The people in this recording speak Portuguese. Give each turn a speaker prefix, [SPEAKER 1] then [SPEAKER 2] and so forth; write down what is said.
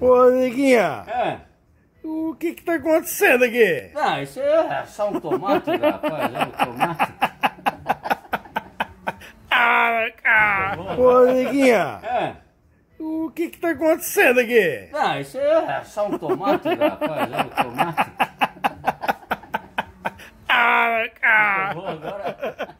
[SPEAKER 1] Ô, Neguinha.
[SPEAKER 2] É.
[SPEAKER 1] O que que tá acontecendo aqui?
[SPEAKER 2] Ah, isso é só um tomate, rapaz. É um tomate.
[SPEAKER 1] ah. Ô, Neguinha.
[SPEAKER 2] É.
[SPEAKER 1] O que que tá acontecendo aqui?
[SPEAKER 2] Ah, isso é só um tomate, rapaz. É um tomate. ah, ah. Agora...